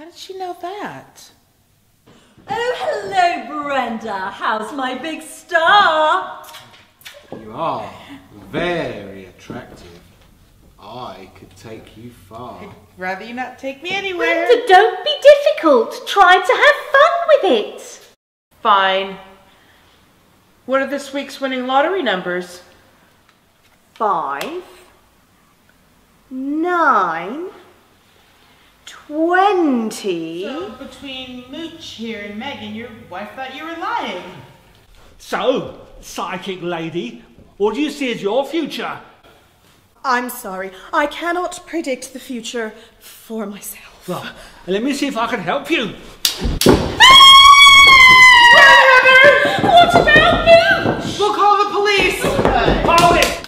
How did she know that? Oh, hello, Brenda. How's my big star? You are very attractive. I could take you far. Rather you not take me anywhere. Brenda, don't be difficult. Try to have fun with it. Fine. What are this week's winning lottery numbers? Five, nine, twenty. So between Mooch here and Megan, your wife thought you were lying. So, psychic lady, what do you see as your future? I'm sorry, I cannot predict the future for myself. Well, let me see if I can help you. What about Mooch? We'll call the police.